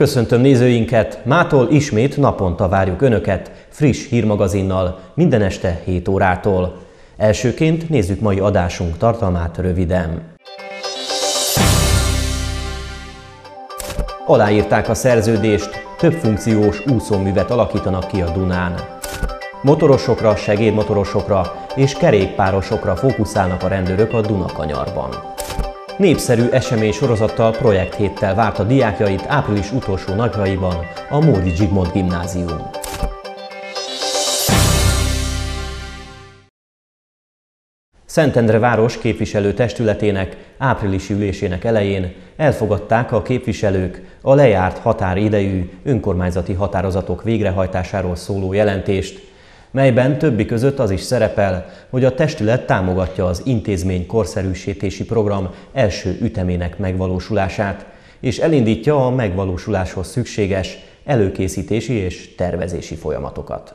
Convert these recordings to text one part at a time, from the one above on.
Köszöntöm nézőinket, mától ismét naponta várjuk Önöket friss hírmagazinnal minden este 7 órától. Elsőként nézzük mai adásunk tartalmát röviden. Aláírták a szerződést, több funkciós úszóművet alakítanak ki a Dunán. Motorosokra, segédmotorosokra és kerékpárosokra fókuszálnak a rendőrök a Dunakanyarban. Népszerű esemény sorozattal projekthéttel várta diákjait április utolsó napjaiban a Módi Zsigmond gimnázium. Szentendre város képviselő testületének áprilisi ülésének elején elfogadták a képviselők a lejárt határidejű önkormányzati határozatok végrehajtásáról szóló jelentést, melyben többi között az is szerepel, hogy a testület támogatja az intézmény korszerűsítési program első ütemének megvalósulását, és elindítja a megvalósuláshoz szükséges előkészítési és tervezési folyamatokat.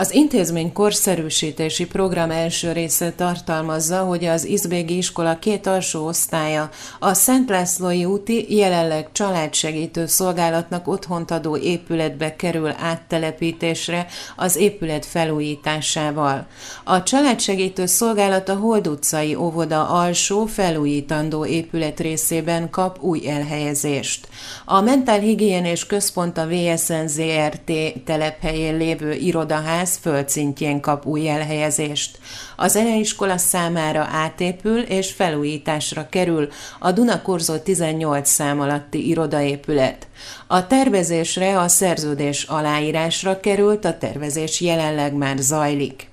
Az intézmény korszerűsítési program első része tartalmazza, hogy az Izbégi iskola két alsó osztálya a Szent Lászlói úti jelenleg családsegítő szolgálatnak otthont adó épületbe kerül áttelepítésre az épület felújításával. A családsegítő szolgálat a Hold utcai óvoda alsó felújítandó épület részében kap új elhelyezést. A Mentálhigiénés Központ a VSN ZRT telephelyén lévő irodaház ház földszintjén kap új elhelyezést. A zeneiskola számára átépül és felújításra kerül a Dunakorzó 18 szám alatti irodaépület. A tervezésre a szerződés aláírásra került, a tervezés jelenleg már zajlik.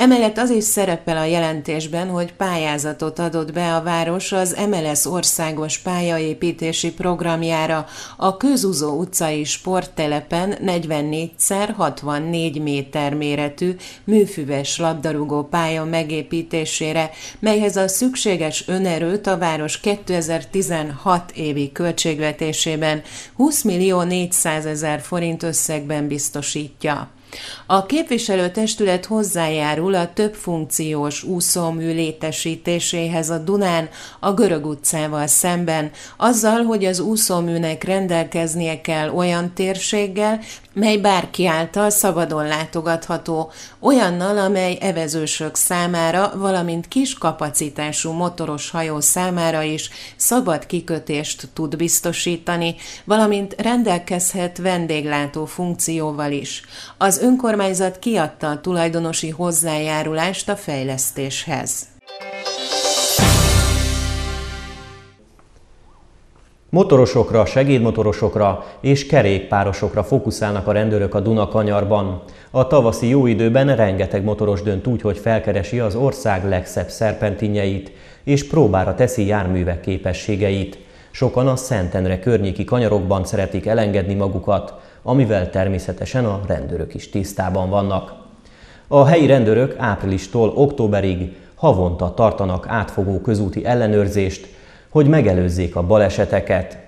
Emellett az is szerepel a jelentésben, hogy pályázatot adott be a város az MLS országos pályaépítési programjára a Közúzó utcai sporttelepen 44x64 méter méretű műfüves labdarúgó pálya megépítésére, melyhez a szükséges önerőt a város 2016 évi költségvetésében 20 millió 400 ezer forint összegben biztosítja. A képviselőtestület hozzájárul a több funkciós úszómű létesítéséhez a Dunán, a Görög utcával szemben, azzal, hogy az úszóműnek rendelkeznie kell olyan térséggel, mely bárki által szabadon látogatható, olyannal, amely evezősök számára, valamint kis kapacitású motoros hajó számára is szabad kikötést tud biztosítani, valamint rendelkezhet vendéglátó funkcióval is. Az önkormányzat kiadta a tulajdonosi hozzájárulást a fejlesztéshez. Motorosokra, segédmotorosokra és kerékpárosokra fókuszálnak a rendőrök a Dunakanyarban. A tavaszi jó időben rengeteg motoros dönt úgy, hogy felkeresi az ország legszebb szerpentinjeit, és próbára teszi járművek képességeit. Sokan a Szentendre környéki kanyarokban szeretik elengedni magukat, amivel természetesen a rendőrök is tisztában vannak. A helyi rendőrök áprilistól októberig havonta tartanak átfogó közúti ellenőrzést, hogy megelőzzék a baleseteket.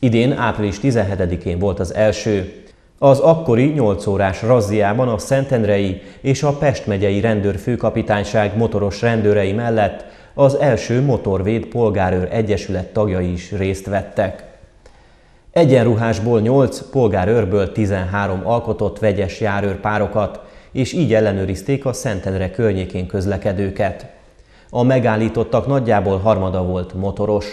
Idén április 17-én volt az első. Az akkori 8 órás razziában a Szentendrei és a Pest megyei rendőrfőkapitányság motoros rendőrei mellett az első Motorvéd Polgárőr Egyesület tagjai is részt vettek. Egyenruhásból 8, polgárőrből 13 alkotott vegyes járőrpárokat, és így ellenőrizték a Szentendre környékén közlekedőket. A megállítottak nagyjából harmada volt motoros.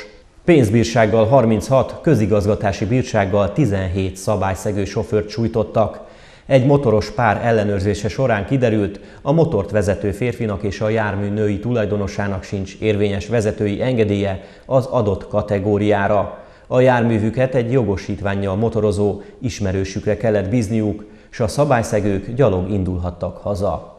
Pénzbírsággal 36, közigazgatási bírsággal 17 szabályszegő sofőrt sújtottak. Egy motoros pár ellenőrzése során kiderült, a motort vezető férfinak és a jármű női tulajdonosának sincs érvényes vezetői engedélye az adott kategóriára. A járművüket egy jogosítványjal motorozó ismerősükre kellett bízniuk, s a szabályszegők gyalog indulhattak haza.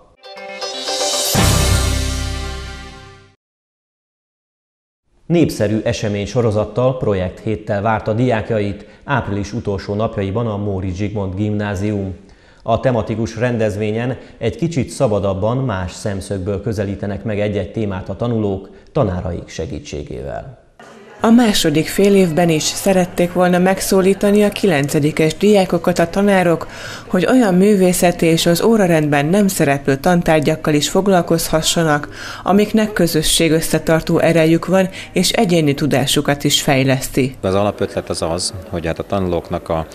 Népszerű esemény sorozattal, projekt héttel várta diákjait április utolsó napjaiban a Móri Zsigmond gimnázium. A tematikus rendezvényen egy kicsit szabadabban más szemszögből közelítenek meg egy-egy témát a tanulók tanáraik segítségével. A második fél évben is szerették volna megszólítani a kilencedikes diákokat a tanárok, hogy olyan művészet és az órarendben nem szereplő tantárgyakkal is foglalkozhassanak, amiknek közösség összetartó erejük van, és egyéni tudásukat is fejleszti. Az alapötlet az az, hogy hát a tanulóknak a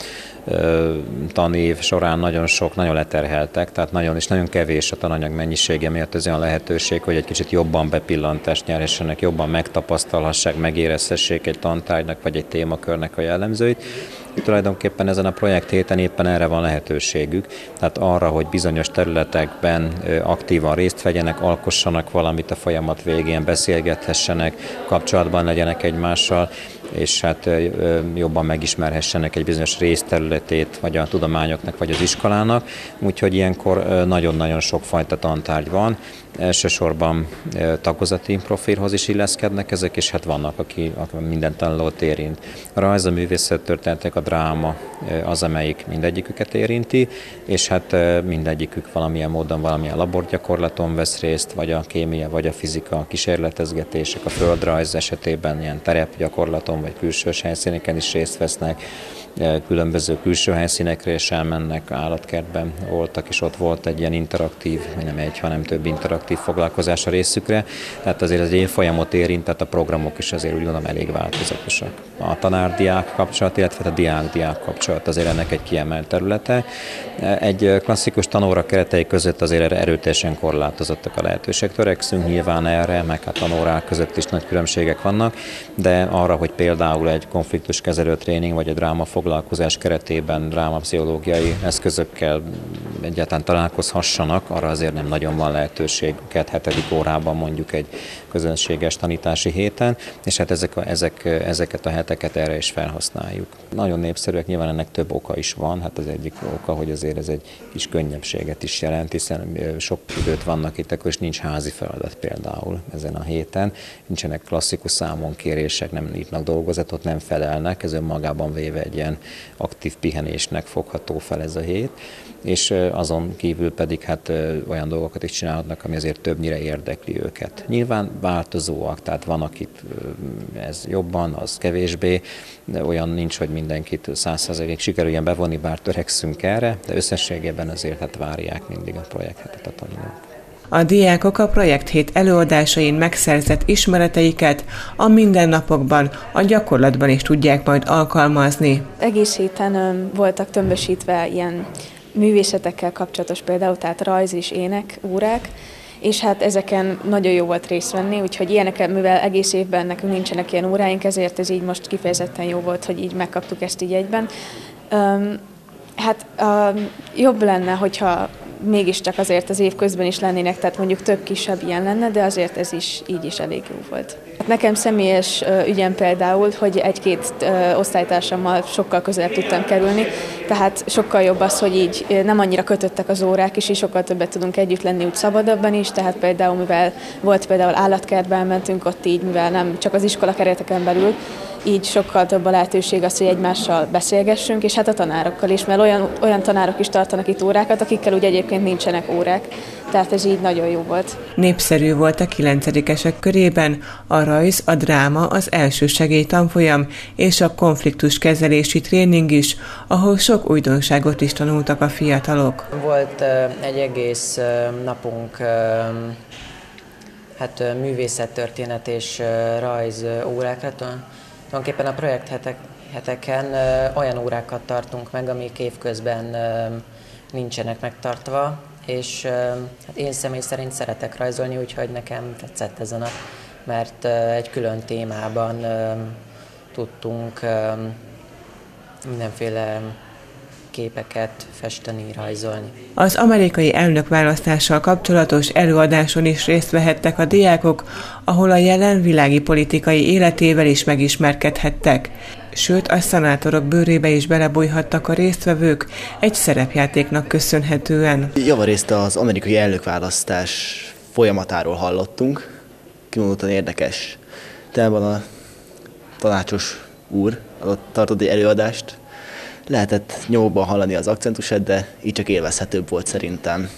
tanév során nagyon sok, nagyon leterheltek, tehát nagyon és nagyon kevés a tananyag mennyisége miatt ez olyan lehetőség, hogy egy kicsit jobban bepillantást nyerhessenek, jobban megtapasztalhassák, megérezhessék egy tantárgynak vagy egy témakörnek a jellemzőit. Tulajdonképpen ezen a projekt héten éppen erre van lehetőségük, tehát arra, hogy bizonyos területekben aktívan részt vegyenek, alkossanak valamit a folyamat végén, beszélgethessenek, kapcsolatban legyenek egymással, és hát jobban megismerhessenek egy bizonyos részterületét, vagy a tudományoknak, vagy az iskolának. Úgyhogy ilyenkor nagyon-nagyon sok fajta tantárgy van. Elsősorban tagozati profilhoz is illeszkednek ezek, és hát vannak, aki, minden tanulót érint. A rajz, a művészet történetek, a dráma az, amelyik mindegyiküket érinti, és hát mindegyikük valamilyen módon, valamilyen laborgyakorlaton vesz részt, vagy a kémia, vagy a fizika, a kísérletezgetések, a földrajz esetében ilyen terepgyakorlaton, vagy külsős helyszíneken is részt vesznek különböző külső helyszínekre is elmennek, állatkertben voltak, és ott volt egy ilyen interaktív, nem egy, hanem több interaktív foglalkozás a részükre. Tehát azért az egy folyamot érint, tehát a programok is azért úgy gondolom elég változatosak. A tanár-diák kapcsolat, illetve a diák-diák kapcsolat azért ennek egy kiemelt területe. Egy klasszikus tanóra keretei között azért erőteljesen korlátozottak a lehetőségek. Törekszünk nyilván erre, meg hát tanórák között is nagy különbségek vannak, de arra, hogy például egy konfliktuskezelő tréning vagy egy dráma foglalkozás keretében drámapszichológiai eszközökkel egyáltalán találkozhassanak, arra azért nem nagyon van lehetőség, hetedik órában mondjuk egy közönséges tanítási héten, és hát ezek a, ezek, ezeket a heteket erre is felhasználjuk. Nagyon népszerűek, nyilván ennek több oka is van, hát az egyik oka, hogy azért ez egy kis könnyebbséget is jelent, hiszen sok időt vannak itt, akkor is nincs házi feladat például ezen a héten, nincsenek klasszikus számonkérések, nem írnak dolgozatot, nem felelnek, ez önmagában véve egy ilyen aktív pihenésnek fogható fel ez a hét, és azon kívül pedig hát olyan dolgokat is csinálhatnak, ami azért többnyire érdekli őket. Nyilván változóak, tehát van, akit ez jobban, az kevésbé, de olyan nincs, hogy mindenkit százszerzelék sikerüljen bevonni, bár törekszünk erre, de összességében azért hát várják mindig a projektet a tanulók. A diákok a projekt hét előadásain megszerzett ismereteiket a mindennapokban, a gyakorlatban is tudják majd alkalmazni. Egész héten voltak tömbösítve ilyen művészetekkel kapcsolatos például, tehát rajz és ének órák, és hát ezeken nagyon jó volt részt venni, úgyhogy ilyeneket, mivel egész évben nekünk nincsenek ilyen óráink, ezért ez így most kifejezetten jó volt, hogy így megkaptuk ezt így egyben. Um, hát um, jobb lenne, hogyha mégiscsak azért az év közben is lennének, tehát mondjuk több kisebb ilyen lenne, de azért ez is így is elég jó volt. Hát nekem személyes ügyem például, hogy egy-két osztálytársammal sokkal közelebb tudtam kerülni, tehát sokkal jobb az, hogy így nem annyira kötöttek az órák, és így sokkal többet tudunk együtt lenni úgy szabadabban is, tehát például mivel volt például állatkertben mentünk ott így, mivel nem csak az iskola kereteken belül, így sokkal több a lehetőség az, hogy egymással beszélgessünk, és hát a tanárokkal is, mert olyan, olyan tanárok is tartanak itt órákat, akikkel ugye egyébként nincsenek órák, tehát ez így nagyon jó volt. Népszerű volt a kilencedikesek körében a rajz, a dráma, az első segélytanfolyam és a konfliktus kezelési tréning is, ahol sok újdonságot is tanultak a fiatalok. Volt egy egész napunk hát művészettörténet és rajz órákra, Tulajdonképpen a projekt hetek, heteken olyan órákat tartunk meg, amik évközben nincsenek megtartva, és hát én személy szerint szeretek rajzolni, úgyhogy nekem tetszett ez a nap, mert egy külön témában tudtunk mindenféle képeket festeni, rajzolni. Az amerikai elnökválasztással kapcsolatos előadáson is részt vehettek a diákok, ahol a jelen világi politikai életével is megismerkedhettek. Sőt, a szanátorok bőrébe is belebújhattak a résztvevők egy szerepjátéknak köszönhetően. Javarészt az amerikai elnökválasztás folyamatáról hallottunk. Kimondottan érdekes témában a tanácsos úr adott tartott egy előadást, lehetett nyomóban hallani az akcentusát, de így csak élvezhetőbb volt szerintem.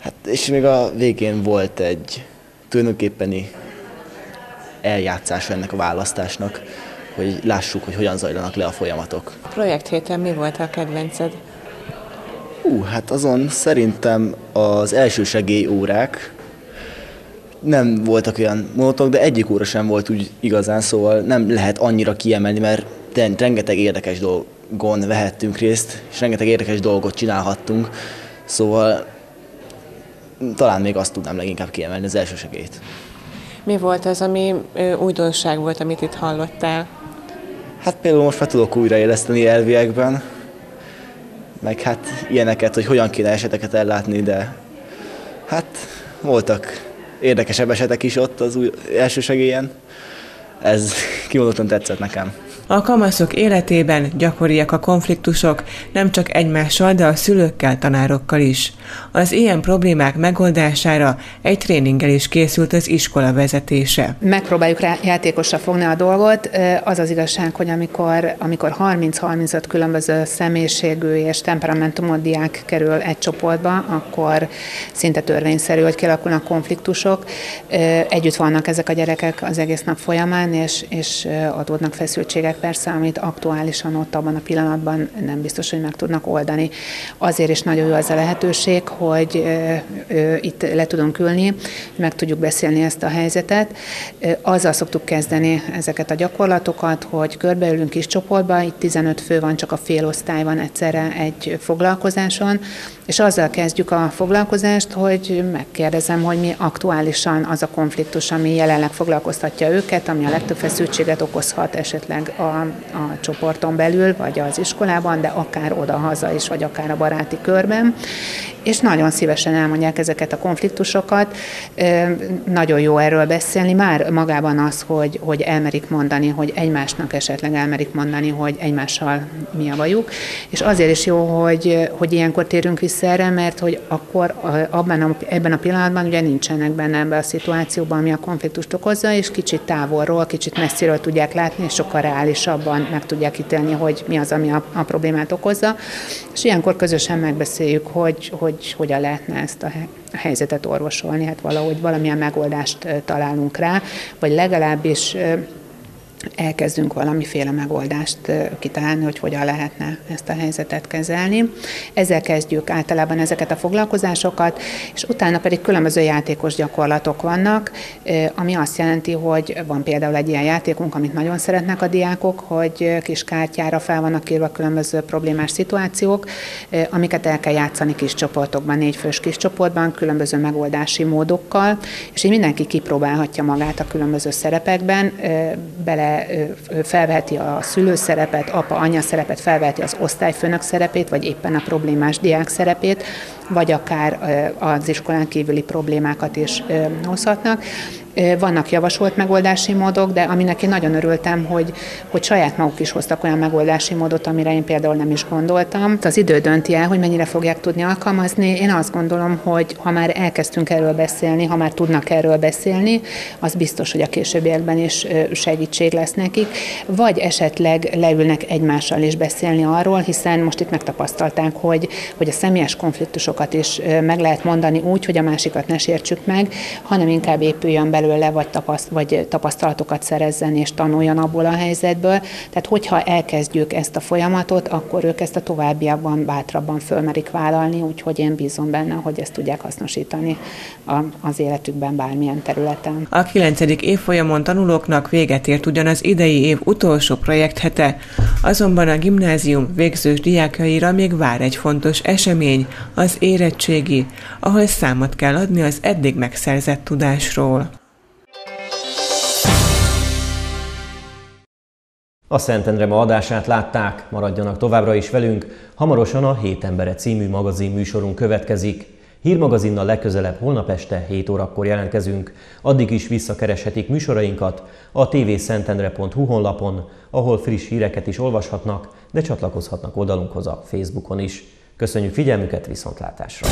Hát, és még a végén volt egy tulajdonképpeni eljátszása ennek a választásnak, hogy lássuk, hogy hogyan zajlanak le a folyamatok. A projekt héten mi volt a kedvenced? Ú, hát azon szerintem az elsősegély órák nem voltak olyan monotok, de egyik óra sem volt úgy igazán, szóval nem lehet annyira kiemelni, mert rengeteg érdekes dolgon vehettünk részt, és rengeteg érdekes dolgot csinálhattunk, szóval talán még azt tudnám leginkább kiemelni, az elsősegélyt. Mi volt az, ami újdonság volt, amit itt hallottál? Hát például most fel tudok újraéleszteni elviekben, meg hát ilyeneket, hogy hogyan kéne eseteket ellátni, de hát voltak érdekesebb esetek is ott az új elsősegélyen. Ez kimondottan tetszett nekem. A kamaszok életében gyakoriak a konfliktusok, nem csak egymással, de a szülőkkel, tanárokkal is. Az ilyen problémák megoldására egy tréninggel is készült az iskola vezetése. Megpróbáljuk rá játékosra fogni a dolgot. Az az igazság, hogy amikor, amikor 30-35 különböző személyiségű és temperamentumú diák kerül egy csoportba, akkor szinte törvényszerű, hogy kialakulnak konfliktusok. Együtt vannak ezek a gyerekek az egész nap folyamán, és, és adódnak feszültségek persze, amit aktuálisan ott abban a pillanatban nem biztos, hogy meg tudnak oldani. Azért is nagyon jó ez a lehetőség, hogy itt le tudunk ülni, meg tudjuk beszélni ezt a helyzetet. Azzal szoktuk kezdeni ezeket a gyakorlatokat, hogy körbeülünk kis csoportba, itt 15 fő van, csak a fél osztály van egyszerre egy foglalkozáson, és azzal kezdjük a foglalkozást, hogy megkérdezem, hogy mi aktuálisan az a konfliktus, ami jelenleg foglalkoztatja őket, ami a legtöbb feszültséget okozhat esetleg a, a csoporton belül, vagy az iskolában, de akár oda-haza is, vagy akár a baráti körben. És nagyon szívesen elmondják ezeket a konfliktusokat. Nagyon jó erről beszélni, már magában az, hogy, hogy elmerik mondani, hogy egymásnak esetleg elmerik mondani, hogy egymással mi a bajuk. És azért is jó, hogy, hogy ilyenkor térünk vissza erre, mert hogy akkor abban a, ebben a pillanatban ugye nincsenek benne ebben a szituációban, ami a konfliktust okozza, és kicsit távolról, kicsit messziről tudják látni, és sokkal reálisabban meg tudják ítélni, hogy mi az, ami a, a problémát okozza. És ilyenkor közösen megbeszéljük, hogy, hogy hogyan lehetne ezt a helyzetet orvosolni, hát valahogy valamilyen megoldást találunk rá, vagy legalábbis elkezdünk valamiféle megoldást kitalálni, hogy hogyan lehetne ezt a helyzetet kezelni. Ezzel kezdjük általában ezeket a foglalkozásokat, és utána pedig különböző játékos gyakorlatok vannak, ami azt jelenti, hogy van például egy ilyen játékunk, amit nagyon szeretnek a diákok, hogy kis kártyára fel vannak írva különböző problémás szituációk, amiket el kell játszani kis csoportokban, négy fős kis csoportban, különböző megoldási módokkal, és így mindenki kipróbálhatja magát a különböző szerepekben, bele felveheti a szülő szerepet, apa, anya szerepet, felveheti az osztályfőnök szerepét, vagy éppen a problémás diák szerepét, vagy akár az iskolán kívüli problémákat is hozhatnak. Vannak javasolt megoldási módok, de aminek én nagyon örültem, hogy, hogy saját maguk is hoztak olyan megoldási módot, amire én például nem is gondoltam. Az idő dönti el, hogy mennyire fogják tudni alkalmazni. Én azt gondolom, hogy ha már elkezdtünk erről beszélni, ha már tudnak erről beszélni, az biztos, hogy a későbbiekben is segítség lesz nekik. Vagy esetleg leülnek egymással is beszélni arról, hiszen most itt megtapasztalták, hogy, hogy a személyes konfliktusokat is meg lehet mondani úgy, hogy a másikat ne sértsük meg, hanem inkább épüljön be belőle, vagy, tapaszt, vagy tapasztalatokat szerezzen és tanuljon abból a helyzetből. Tehát hogyha elkezdjük ezt a folyamatot, akkor ők ezt a továbbiakban bátrabban fölmerik vállalni, úgyhogy én bízom benne, hogy ezt tudják hasznosítani az életükben bármilyen területen. A 9. évfolyamon tanulóknak véget ért ugyan az idei év utolsó projekthete, azonban a gimnázium végzős diákjaira még vár egy fontos esemény, az érettségi, ahol számot kell adni az eddig megszerzett tudásról. A Szentendre ma adását látták, maradjanak továbbra is velünk, hamarosan a Hét Embere című magazin műsorunk következik. Hírmagazinnal legközelebb holnap este 7 órakor jelentkezünk. Addig is visszakereshetik műsorainkat a tvszentendre.hu honlapon, ahol friss híreket is olvashatnak, de csatlakozhatnak oldalunkhoz a Facebookon is. Köszönjük figyelmüket, viszontlátásra!